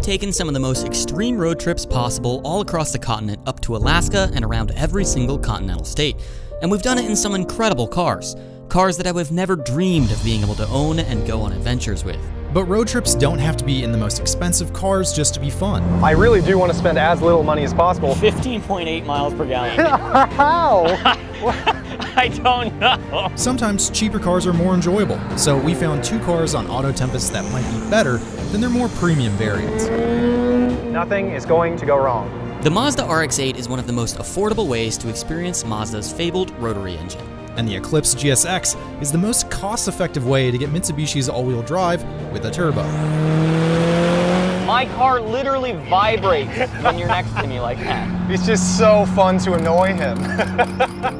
we've taken some of the most extreme road trips possible all across the continent up to Alaska and around every single continental state. And we've done it in some incredible cars. Cars that I would have never dreamed of being able to own and go on adventures with. But road trips don't have to be in the most expensive cars just to be fun. I really do want to spend as little money as possible. 15.8 miles per gallon. How? I don't know. Sometimes cheaper cars are more enjoyable, so we found two cars on AutoTempest that might be better than their more premium variants. Nothing is going to go wrong. The Mazda RX-8 is one of the most affordable ways to experience Mazda's fabled rotary engine. And the Eclipse GSX is the most cost-effective way to get Mitsubishi's all-wheel drive with a turbo. My car literally vibrates when you're next to me like that. It's just so fun to annoy him.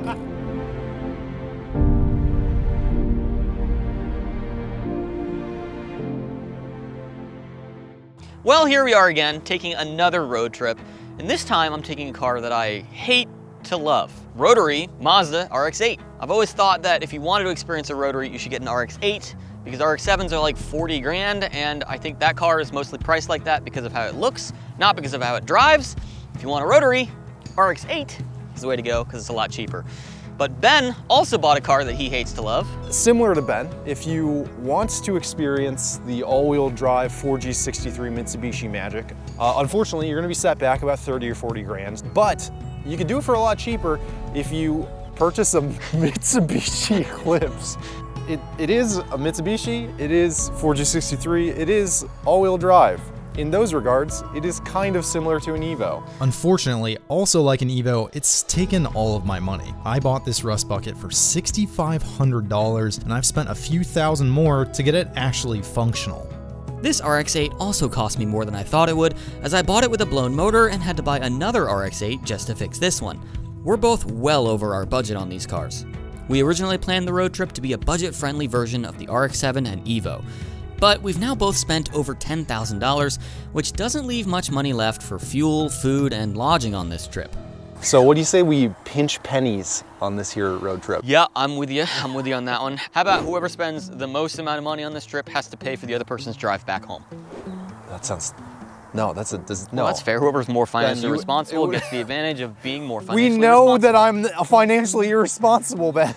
Well, here we are again, taking another road trip, and this time I'm taking a car that I hate to love. Rotary Mazda RX-8. I've always thought that if you wanted to experience a rotary, you should get an RX-8 because RX-7s are like 40 grand, and I think that car is mostly priced like that because of how it looks, not because of how it drives. If you want a rotary, RX-8 is the way to go because it's a lot cheaper. But Ben also bought a car that he hates to love. Similar to Ben, if you want to experience the all-wheel drive 4G63 Mitsubishi Magic, uh, unfortunately you're going to be set back about 30 or 40 grand, but you can do it for a lot cheaper if you purchase a Mitsubishi Eclipse. It, it is a Mitsubishi, it is 4G63, it is all-wheel drive. In those regards, it is kind of similar to an Evo. Unfortunately, also like an Evo, it's taken all of my money. I bought this rust bucket for $6,500 and I've spent a few thousand more to get it actually functional. This RX-8 also cost me more than I thought it would, as I bought it with a blown motor and had to buy another RX-8 just to fix this one. We're both well over our budget on these cars. We originally planned the road trip to be a budget-friendly version of the RX-7 and Evo, but we've now both spent over $10,000, which doesn't leave much money left for fuel, food, and lodging on this trip. So what do you say we pinch pennies on this here road trip? Yeah, I'm with you. I'm with you on that one. How about whoever spends the most amount of money on this trip has to pay for the other person's drive back home? That sounds, no, that's a, does, no. Well, that's fair. Whoever's more financially you- responsible would- gets the advantage of being more financially. We know responsible. that I'm financially irresponsible, Ben.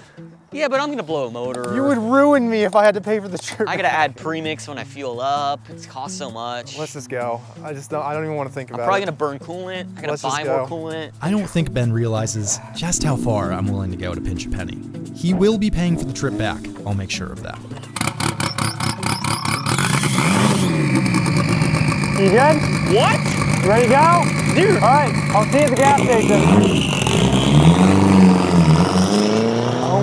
Yeah, but I'm gonna blow a motor. You would ruin me if I had to pay for the trip. I gotta add premix when I fuel up. It's cost so much. Let's just go. I just don't, I don't even want to think about it. I'm probably it. gonna burn coolant. I gotta Let's just buy more coolant. I don't think Ben realizes just how far I'm willing to go to pinch a penny. He will be paying for the trip back, I'll make sure of that. You good? What? You ready to go? Dude. All right, I'll see you at the gas station.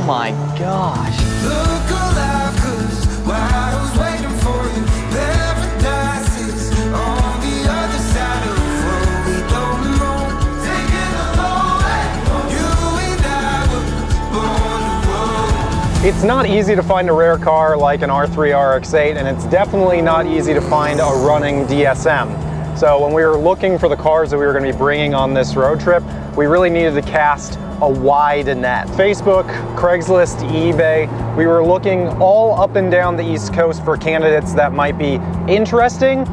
Oh my gosh. Look alive, 'cause while I was waiting for you, paradise is on the other side of the road. We don't know, taking a long. You and I were born to roll. It's not easy to find a rare car like an R3 RX-8, and it's definitely not easy to find a running DSM. So when we were looking for the cars that we were going to be bringing on this road trip, we really needed to cast a wide net. Facebook, Craigslist, eBay, we were looking all up and down the East Coast for candidates that might be interesting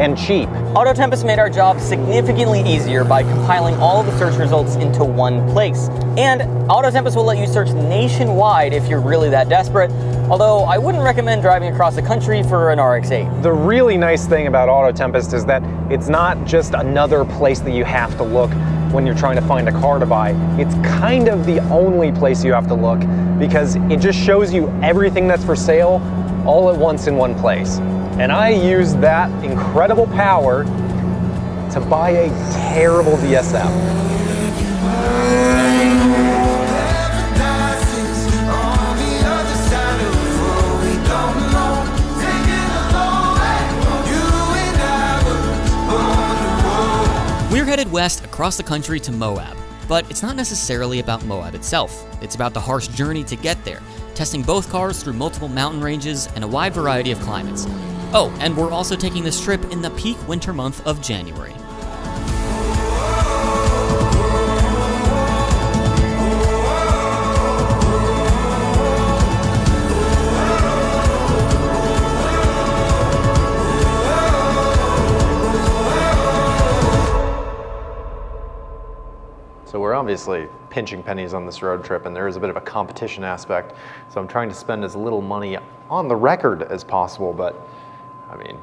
and cheap. AutoTempest made our job significantly easier by compiling all of the search results into one place. And AutoTempest will let you search nationwide if you're really that desperate, although I wouldn't recommend driving across the country for an RX-8. The really nice thing about AutoTempest is that it's not just another place that you have to look when you're trying to find a car to buy. It's kind of the only place you have to look because it just shows you everything that's for sale all at once in one place. And I used that incredible power to buy a terrible DSM. West across the country to Moab, but it's not necessarily about Moab itself. It's about the harsh journey to get there, testing both cars through multiple mountain ranges and a wide variety of climates. Oh, and we're also taking this trip in the peak winter month of January. Obviously pinching pennies on this road trip and there is a bit of a competition aspect. So I'm trying to spend as little money on the record as possible, but I mean,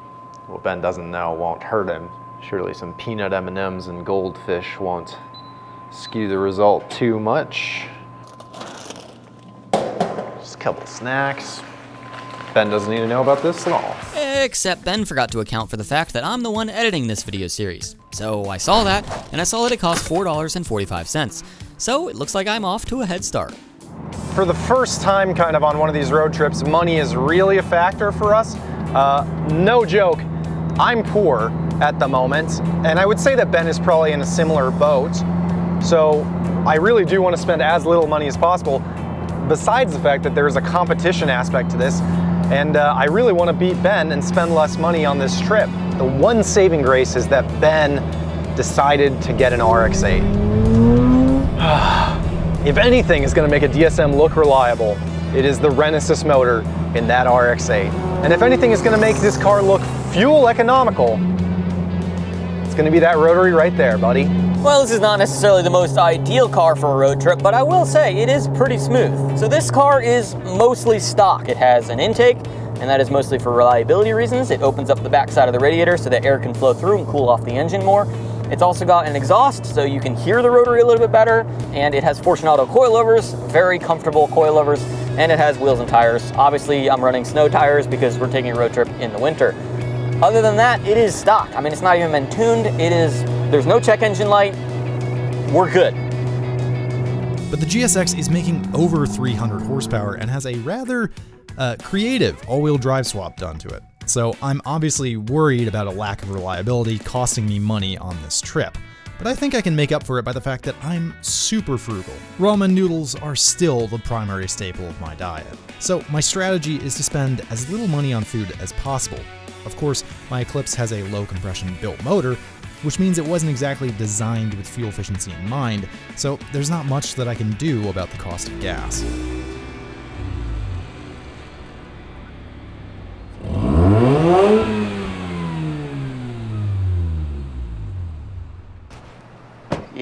what Ben doesn't know won't hurt him. Surely some peanut M&Ms and goldfish won't skew the result too much. Just a couple snacks. Ben doesn't need to know about this at all. Except Ben forgot to account for the fact that I'm the one editing this video series. So I saw that, and I saw that it cost $4.45. So it looks like I'm off to a head start. For the first time kind of on one of these road trips, money is really a factor for us. Uh, no joke, I'm poor at the moment, and I would say that Ben is probably in a similar boat. So I really do want to spend as little money as possible, besides the fact that there's a competition aspect to this, and uh, I really want to beat Ben and spend less money on this trip. The one saving grace is that Ben decided to get an RX-8. if anything is going to make a DSM look reliable, it is the Renesis motor in that RX-8. And if anything is going to make this car look fuel economical, it's going to be that rotary right there, buddy. Well, this is not necessarily the most ideal car for a road trip, but I will say it is pretty smooth. So this car is mostly stock. It has an intake, and that is mostly for reliability reasons. It opens up the backside of the radiator so that air can flow through and cool off the engine more. It's also got an exhaust, so you can hear the rotary a little bit better, and it has Fortune Auto coilovers, very comfortable coilovers, and it has wheels and tires. Obviously, I'm running snow tires because we're taking a road trip in the winter. Other than that, it is stock. I mean, it's not even been tuned. It is, there's no check engine light. We're good. But the GSX is making over 300 horsepower and has a rather uh, creative all-wheel drive swap done to it. So I'm obviously worried about a lack of reliability costing me money on this trip. But I think I can make up for it by the fact that I'm super frugal. Ramen noodles are still the primary staple of my diet. So my strategy is to spend as little money on food as possible. Of course, my Eclipse has a low compression built motor, which means it wasn't exactly designed with fuel efficiency in mind, so there's not much that I can do about the cost of gas.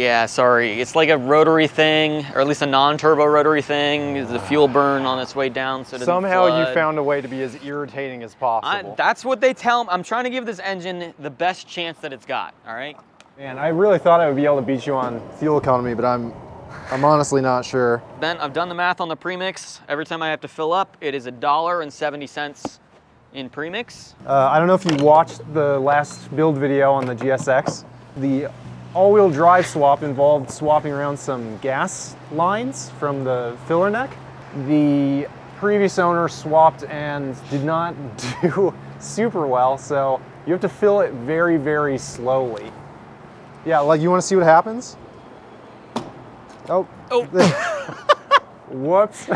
Yeah, sorry. It's like a rotary thing, or at least a non-turbo rotary thing. The fuel burn on its way down, so it doesn't Somehow you found a way to be as irritating as I, possible. that's what they tell me. I'm trying to give this engine the best chance that it's got. All right. Man, I really thought I would be able to beat you on fuel economy, but I'm, I'm honestly not sure. Ben, I've done the math on the premix. Every time I have to fill up, it is a dollar and seventy cents in premix. Uh, I don't know if you watched the last build video on the GSX. The all-wheel drive swap involved swapping around some gas lines from the filler neck. The previous owner swapped and did not do super well, so you have to fill it very, very slowly. Yeah, like you want to see what happens? Oh. Oh. Whoops.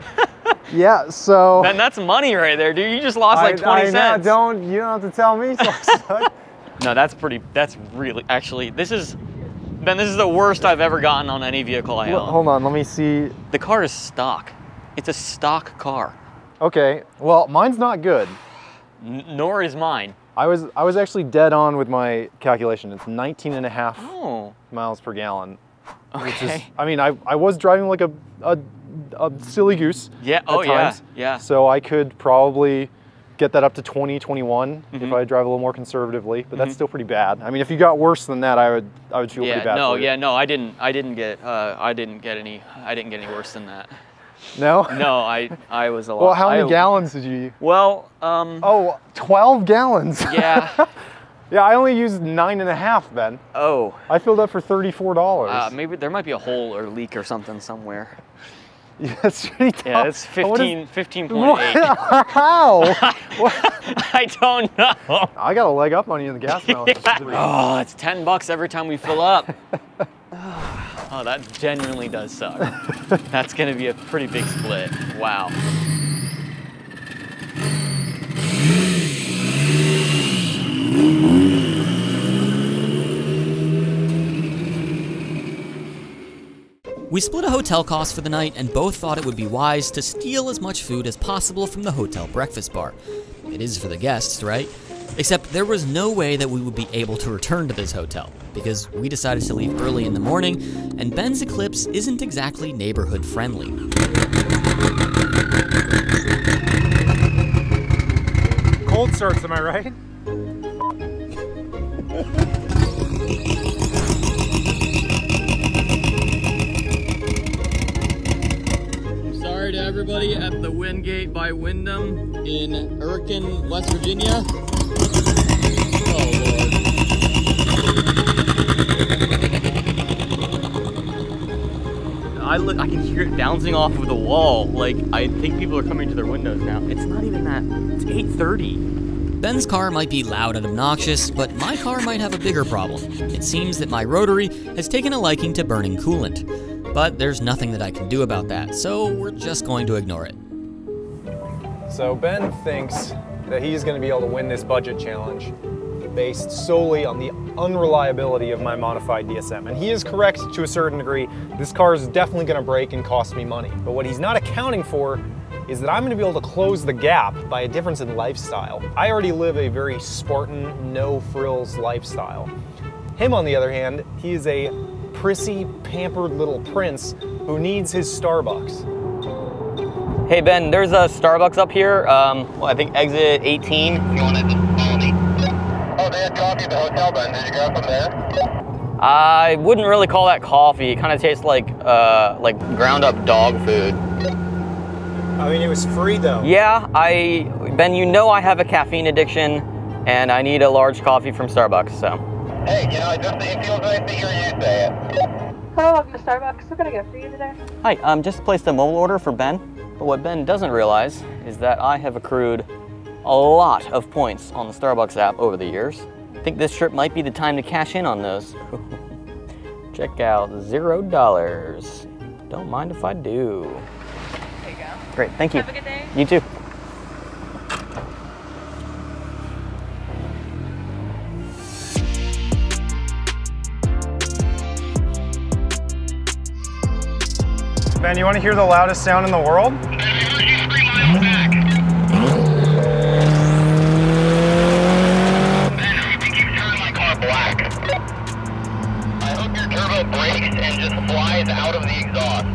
yeah, so. And that's money right there, dude. You just lost like I- 20 I know, cents. don't you don't have to tell me. So No, that's pretty. That's really actually. This is Ben. This is the worst I've ever gotten on any vehicle I Well, own. hold on, let me see. The car is stock. It's a stock car. Okay, well, mine's not good. N- nor is mine. I was I was actually dead on with my calculation. It's 19 and a half Oh. miles per gallon. Which is, Okay. I mean, I, I was driving like a, a, a silly goose. Yeah, at oh, yeah, times. yeah. So I could probably get that up to 20, 21 if Mhm. I drive a little more conservatively, but that's still pretty bad. I mean, if you got worse than that, I would I would feel yeah. pretty bad No. Yeah. No. I didn't. I didn't get. Uh, I didn't get any. I didn't get any worse than that. No? No. I. I was a lot. Well, how many I- gallons did you? Well. Um. Oh, 12 gallons. Yeah. yeah, I only used nine and a half, Ben. oh. I filled up for $34. Uh, maybe there might be a hole or leak or something somewhere. yeah, it's pretty tough. Yeah, is- 15, 15.8. How? I don't know. I got a leg up on you in the gas mileage. Oh, it's 10 bucks every time we fill up. Oh, that genuinely does suck. That's gonna be a pretty big split. Wow. We split a hotel cost for the night and both thought it would be wise to steal as much food as possible from the hotel breakfast bar. It is for the guests, right? Except there was no way that we would be able to return to this hotel, because we decided to leave early in the morning, and Ben's Eclipse isn't exactly neighborhood friendly. Cold starts, am I right? Everybody at the Wingate by Wyndham in Hurricane, West Virginia. Oh, I look, I can hear it bouncing off of the wall. Like, I think people are coming to their windows now. It's not even that. It's 8:30. Ben's car might be loud and obnoxious, but my car might have a bigger problem. It seems that my rotary has taken a liking to burning coolant. But there's nothing that I can do about that, so we're just going to ignore it. So Ben thinks that he's going to be able to win this budget challenge based solely on the unreliability of my modified DSM. And he is correct to a certain degree. This car is definitely going to break and cost me money. But what he's not accounting for is that I'm going to be able to close the gap by a difference in lifestyle. I already live a very Spartan, no frills lifestyle. Him, on the other hand, he is a prissy, pampered little prince who needs his Starbucks. Hey Ben, there's a Starbucks up here. Um, well, I think exit 18. You wanted to follow me? Oh, they had coffee at the hotel, Ben. Did you grab from there? I wouldn't really call that coffee. It kind of tastes like uh, like ground up dog food. I mean, it was free though. Yeah, I Ben, you know I have a caffeine addiction, and I need a large coffee from Starbucks. So Hey, you know, it just it feels nice to hear you say it. Hello, welcome to Starbucks. What can I get for you today? hi, um, just placed a mobile order for Ben. But what Ben doesn't realize is that I have accrued a lot of points on the Starbucks app over the years. I think this trip might be the time to cash in on those. Check out zero dollars. Don't mind if I do. There you go. Great, thank you. Have a good day. You too. Ben, you want to hear the loudest sound in the world? Ben, I think you've my car black. I hope your turbo breaks and just flies out of the exhaust.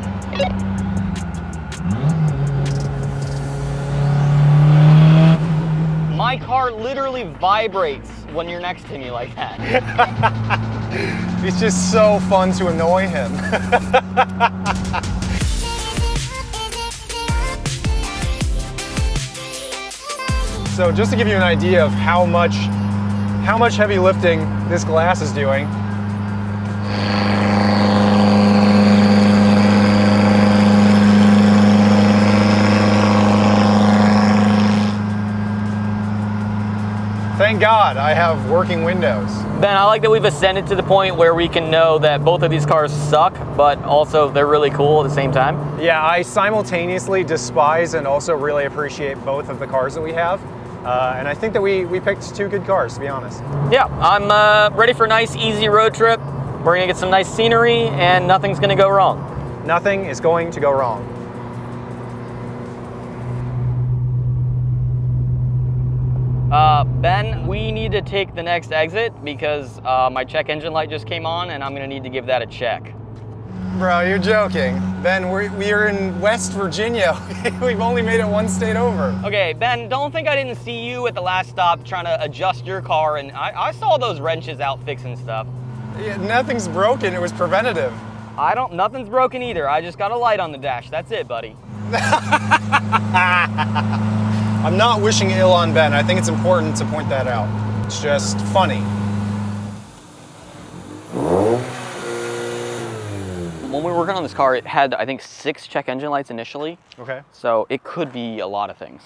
My car literally vibrates when you're next to me like that. It's just so fun to annoy him. so just to give you an idea of how much how much heavy lifting this glass is doing. Thank God I have working windows. Ben, I like that we've ascended to the point where we can know that both of these cars suck, but also they're really cool at the same time. Yeah, I simultaneously despise and also really appreciate both of the cars that we have. Uh, and I think that we, we picked two good cars, to be honest. Yeah, I'm uh, ready for a nice, easy road trip. We're gonna get some nice scenery, and nothing's gonna go wrong. Nothing is going to go wrong. Uh, Ben, we need to take the next exit because uh, my check engine light just came on, and I'm gonna need to give that a check. Bro, you're joking. Ben, we're, we are in West Virginia. We've only made it one state over. Okay, Ben, don't think I didn't see you at the last stop trying to adjust your car, and I, I saw those wrenches out fixing stuff. Yeah, nothing's broken, it was preventative. I don't, nothing's broken either. I just got a light on the dash. That's it, buddy. I'm not wishing ill on Ben. I think it's important to point that out. It's just funny. When we were working on this car, it had, I think, six check engine lights initially, Okay. so it could be a lot of things.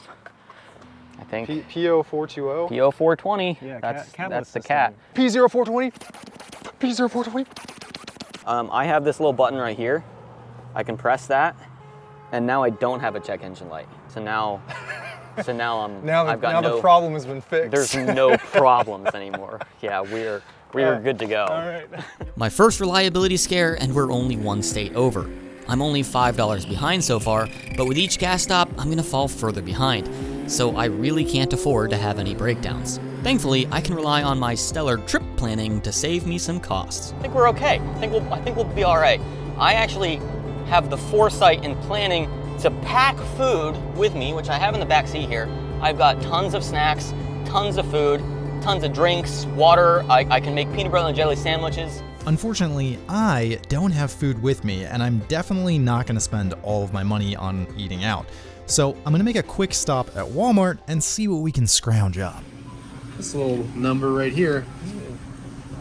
I think P- P0420. P0420. Yeah, that's cat- that's the cat. system. P0420. P0420. Um, I have this little button right here. I can press that, and now I don't have a check engine light. So now, so now I'm. Now, the, I've got now no. the problem has been fixed. There's no problems anymore. Yeah, we're we're Yeah. good to go. All right. My first reliability scare, and we're only one state over. I'm only $5 behind so far, but with each gas stop, I'm gonna fall further behind. so I really can't afford to have any breakdowns. Thankfully, I can rely on my stellar trip planning to save me some costs. I think we're okay. I think we'll, I think we'll be all right. I actually have the foresight and planning to pack food with me, which I have in the back seat here. I've got tons of snacks, tons of food, tons of drinks, water. I, I can make peanut butter and jelly sandwiches. Unfortunately, I don't have food with me, and I'm definitely not going to spend all of my money on eating out. So I'm going to make a quick stop at Walmart and see what we can scrounge up. This little number right here,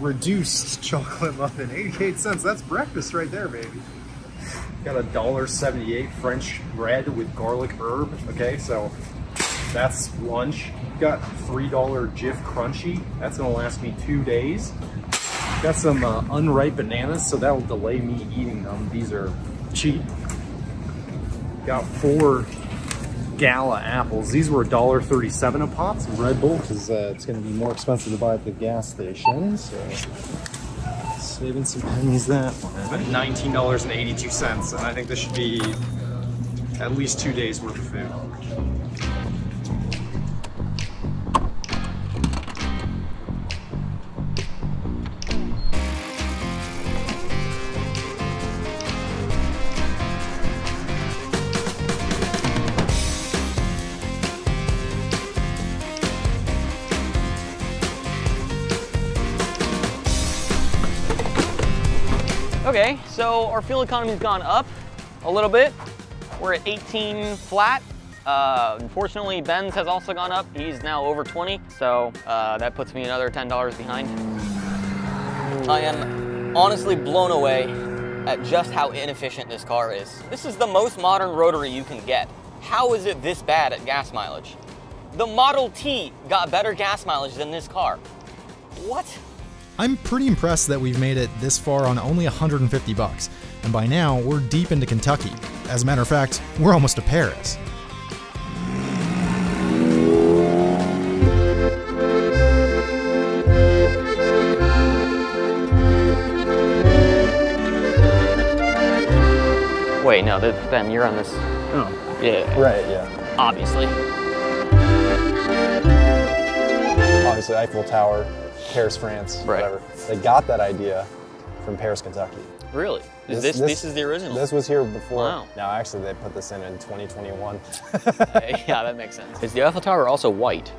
reduced chocolate muffin, 88 cents. That's breakfast right there, baby. Got a dollar seventy-eight French bread with garlic herb. Okay, so that's lunch. Got three dollar Jif Crunchy. That's gonna last me two days. Got some uh, unripe bananas, so that'll delay me eating them. These are cheap. Got four Gala apples. These were $1.37 a pop. Some Red Bull, because uh, it's going to be more expensive to buy at the gas station. So, saving some pennies that one. $19.82, and I think this should be at least two days worth of food. Our fuel economy's gone up a little bit. We're at 18 flat. Uh, unfortunately, Ben's has also gone up. He's now over 20, so uh, that puts me another $10 behind. I am honestly blown away at just how inefficient this car is. This is the most modern rotary you can get. How is it this bad at gas mileage? The Model T got better gas mileage than this car. What? I'm pretty impressed that we've made it this far on only 150 bucks, and by now we're deep into Kentucky. As a matter of fact, we're almost to Paris. Wait, no, th- Ben, you're on this. Oh, Yeah, right, yeah. obviously. Obviously, Eiffel Tower, Paris, France, Right. whatever. They got that idea from Paris, Kentucky. Really? Is this, this, is the original? This was here before. Wow. No, actually, they put this in in 2021. yeah, that makes sense. Is the Eiffel Tower also white?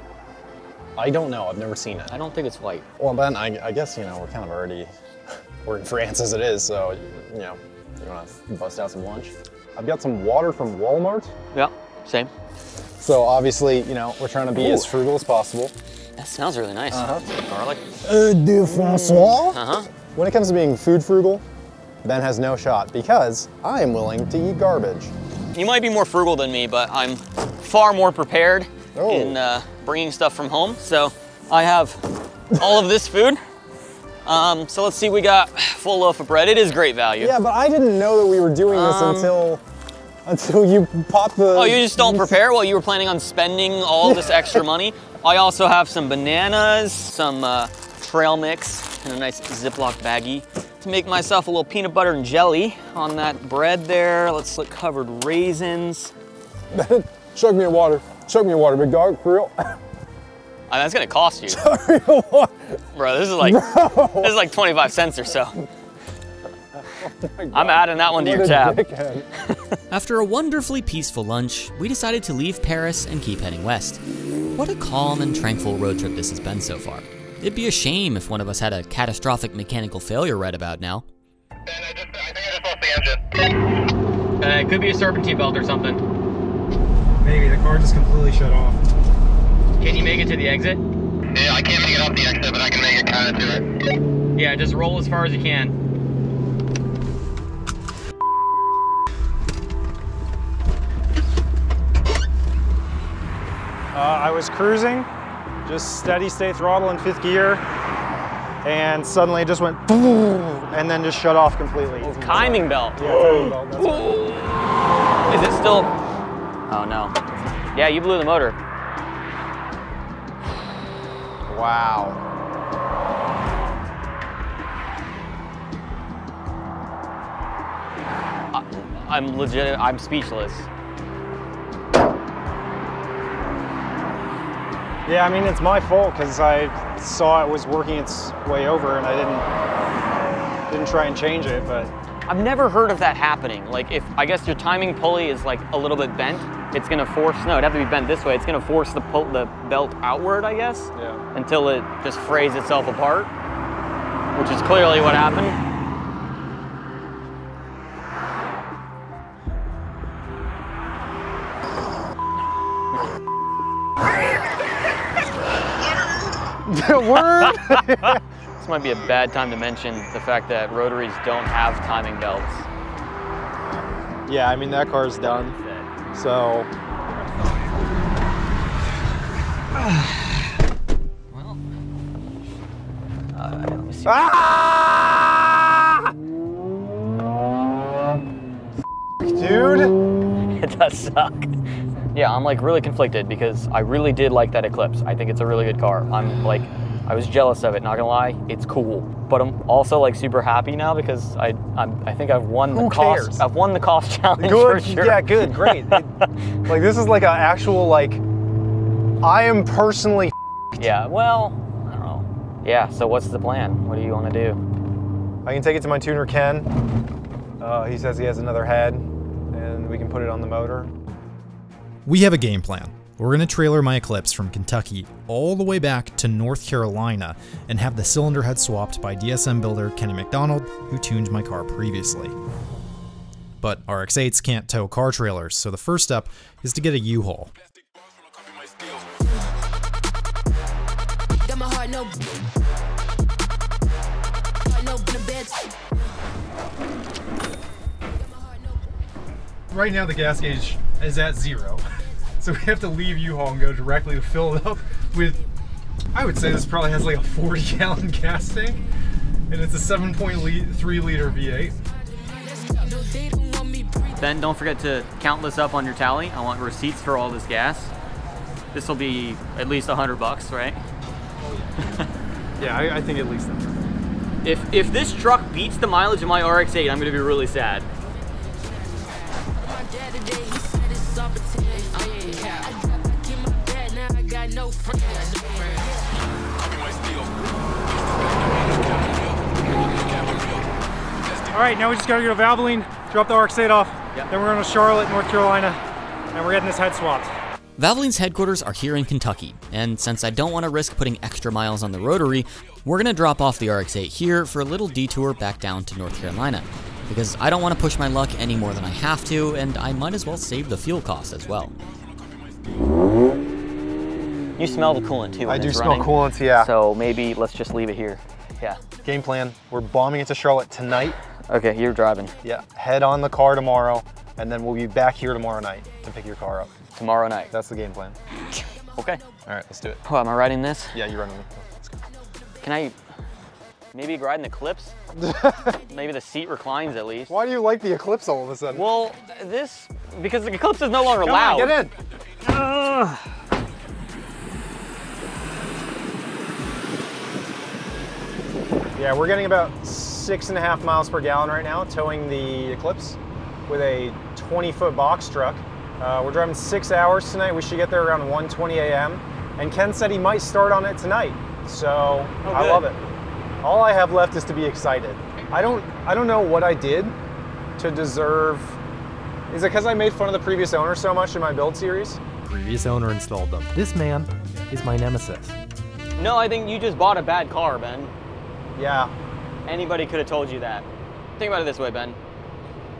I don't know. I've never seen it. I don't think it's white. Well, Ben, I, I guess you know we're kind of already we're in France as it is, so you know you want to bust out some lunch. I've got some water from Walmart. Yeah, same. So obviously, you know, we're trying to be as frugal as possible. That smells really nice. Uh-huh. Garlic. Uh, de François. Uh-huh. When it comes to being food frugal, Ben has no shot because I am willing to eat garbage. You might be more frugal than me, but I'm far more prepared Oh. in uh, bringing stuff from home. So I have all of this food. Um, so let's see, we got full loaf of bread. It is great value. Yeah, but I didn't know that we were doing this Um, until until you pop the. Oh, you just don't prepare? Well, you were planning on spending all this extra money. I also have some bananas, some uh, trail mix, and a nice Ziploc baggie to make myself a little peanut butter and jelly on that bread there. Let's look covered raisins. Chug me a water. Chug me a water, big dog, for real. That's gonna cost you, Chug water. bro. This is like this is like 25 cents or so. Oh I'm adding that one to your What a tab. After a wonderfully peaceful lunch, we decided to leave Paris and keep heading west. What a calm and tranquil road trip this has been so far. It'd be a shame if one of us had a catastrophic mechanical failure right about now. Ben, I just, I think I just lost the engine. Uh, it could be a serpentine belt or something. Maybe the car just completely shut off. Can you make it to the exit? Yeah, I can't make it off the exit, but I can make it kind of to it. Yeah, just roll as far as you can. Uh, I was cruising, just steady state throttle in fifth gear, and suddenly it just went boom, and then just shut off completely. Timing belt. Yeah, timing belt, right. Is it still? Oh no. Yeah, you blew the motor. Wow. I'm legit. I'm speechless. Yeah, I mean, it's my fault because I saw it was working its way over and I didn't, didn't try and change it, but I've never heard of that happening. Like if, I guess your timing pulley is like a little bit bent, it's gonna force, no, it'd have to be bent this way. It's gonna force the, pull, the belt outward, I guess, yeah. until it just frays itself apart, which is clearly what happened. Word! This might be a bad time to mention the fact that rotaries don't have timing belts. yeah, I mean, that car's done. So, Well, uh, let me see. ah! Dude, It does suck. Yeah, I'm like really conflicted because I really did like that Eclipse. I think it's a really good car. I'm like, I was jealous of it. Not gonna lie, it's cool. But I'm also like super happy now because I I'm, I think I've won the Who cost. cares? I've won the cost challenge good, for sure. yeah, good, great. It- like, this is like an actual, like, I am personally Yeah. Well, I don't know. Yeah. So what's the plan? What do you want to do? I can take it to my tuner, Ken. Uh, he says he has another head, and we can put it on the motor. We have a game plan. We're going to trailer my Eclipse from Kentucky all the way back to North Carolina and have the cylinder head swapped by DSM builder Kenny McDonald, who tuned my car previously. But RX-8s can't tow car trailers, so the first step is to get a U-Haul. Got my heart no. Heart no in the bed. Right now the gas gauge is at zero. So we have to leave U-Haul and go directly to fill it up with, I would say this probably has like a 40 gallon gas tank. And it's a 7.3 liter V8. Then don't want me breathing. Ben, don't forget to count this up on your tally. I want receipts for all this gas. This will be at least a hundred bucks, right? Yeah, I, I think at least that. If if this truck beats the mileage of my RX-8, I'm gonna be really sad. No friends. All right, now we just gotta go to Valvoline, drop the RX-8 off. Yep. Then we're going to Charlotte, North Carolina, and we're getting this head swapped. Valvoline's headquarters are here in Kentucky, and since I don't want to risk putting extra miles on the rotary, we're going to drop off the RX-8 here for a little detour back down to North Carolina. Because I don't want to push my luck any more than I have to, and I might as well save the fuel costs as well. You smell the coolant too. I do smell running. coolant, yeah. So maybe let's just leave it here. Yeah. Game plan, we're bombing it to Charlotte tonight. Okay, you're driving Yeah, head on the car tomorrow, and then we'll be back here tomorrow night to pick your car up. tomorrow night. That's the game plan. Okay. All right, let's do it. Oh, am I riding this? Yeah, you're running. Let's go. Can I maybe ride in the clips? maybe the seat reclines at least. Why do you like the Eclipse all of a sudden? Well, this because the Eclipse is no longer Come loud. on, get in. Yeah, we're getting about six and a half miles per gallon right now, towing the Eclipse with a 20 foot box truck. Uh, we're driving six hours tonight. We should get there around 1.20 a.m. And Ken said he might start on it tonight. So I love it. All I have left is to be excited. I don't, I don't know what I did to deserve. Is it because I made fun of the previous owner so much in my build series? Previous owner installed them. This man is my nemesis. No, I think you just bought a bad car, Ben. Yeah, Anybody could have told you that. Think about it this way, Ben.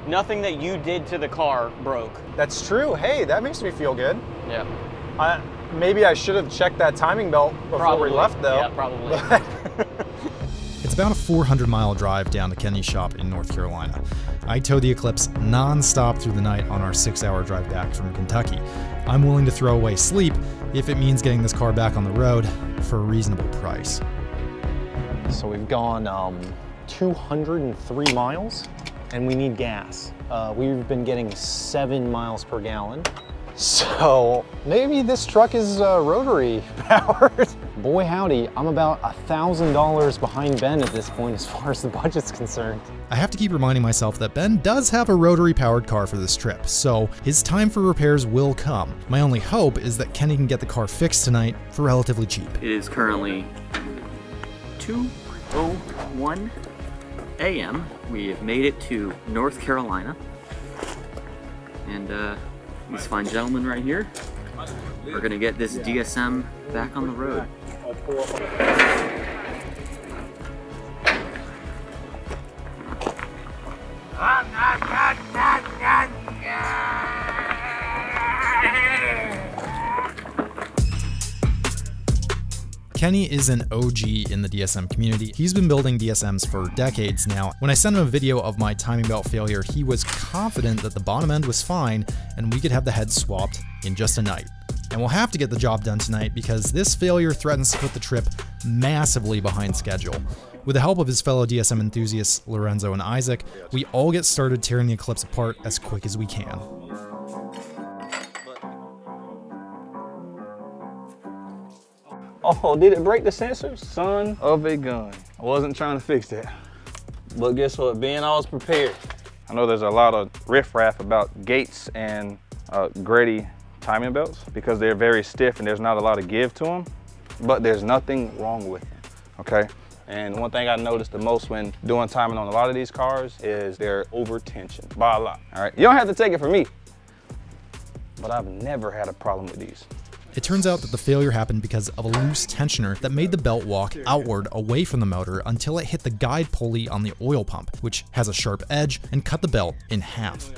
Nothing that you did to the car broke. that's true. Hey, that makes me feel good. Yeah. I, maybe I should have checked that timing belt before Probably. we left, though. Yeah, probably. It's about a 400 mile drive down to Kenny's shop in North Carolina. I tow the Eclipse non-stop through the night on our six hour drive back from Kentucky. I'm willing to throw away sleep if it means getting this car back on the road for a reasonable price. So we've gone um, 203 miles and we need gas. Uh, we've been getting seven miles per gallon. So maybe this truck is uh, rotary powered. Boy howdy, I'm about a thousand dollars behind Ben at this point as far as the budget's concerned. I have to keep reminding myself that Ben does have a rotary powered car for this trip, so his time for repairs will come. My only hope is that Kenny can get the car fixed tonight for relatively cheap. It is currently 2:01 a.m. We have made it to North Carolina, and uh, these fine gentlemen right here are gonna get this DSM back on the road. Kenny is an OG in the DSM community. He's been building DSMs for decades now. When I sent him a video of my timing belt failure, he was confident that the bottom end was fine and we could have the head swapped in just a night. And we'll have to get the job done tonight because this failure threatens to put the trip massively behind schedule. With the help of his fellow DSM enthusiasts, Lorenzo and Isaac, we all get started tearing the Eclipse apart as quick as we can. Oh, did it break the sensor? Son of a gun. I wasn't trying to fix that. But guess what? Being I was prepared. I know there's a lot of riffraff about Gates and uh, Grady timing belts because they're very stiff and there's not a lot of give to them, but there's nothing wrong with them, okay? And one thing I noticed the most when doing timing on a lot of these cars is they're over tension by a lot, all right? You don't have to take it from me, but I've never had a problem with these. It turns out that the failure happened because of a loose tensioner that made the belt walk outward away from the motor until it hit the guide pulley on the oil pump, which has a sharp edge and cut the belt in half.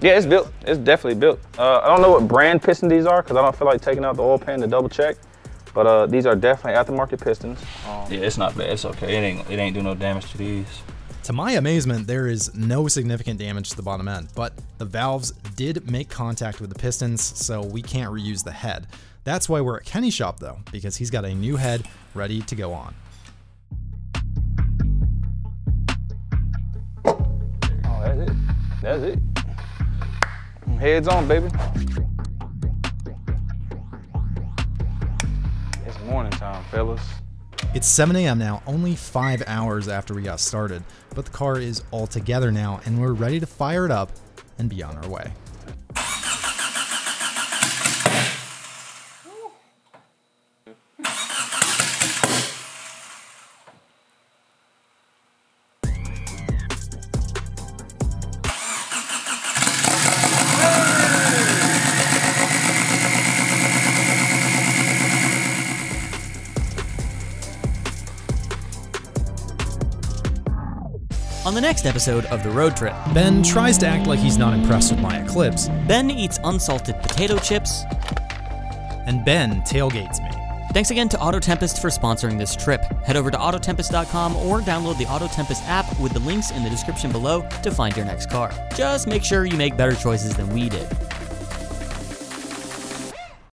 Yeah, it's built. It's definitely built. Uh, I don't know what brand piston these are because I don't feel like taking out the oil pan to double check. But uh, these are definitely aftermarket pistons. Um, Yeah, it's not bad. It's okay. It ain't it ain't do no damage to these. To my amazement, there is no significant damage to the bottom end, but the valves did make contact with the pistons, so we can't reuse the head. That's why we're at Kenny's shop though, because he's got a new head ready to go on. Oh, that's it. That's it. Heads on, baby. It's morning time, fellas. It's 7 a.m. now, only 5 hours after we got started, but the car is all together now and we're ready to fire it up and be on our way. Next episode of The Road Trip, Ben tries to act like he's not impressed with my Eclipse, Ben eats unsalted potato chips. and Ben tailgates me. Thanks again to AutoTempest for sponsoring this trip. Head over to autotempest.com or download the AutoTempest app with the links in the description below to find your next car. Just make sure you make better choices than we did.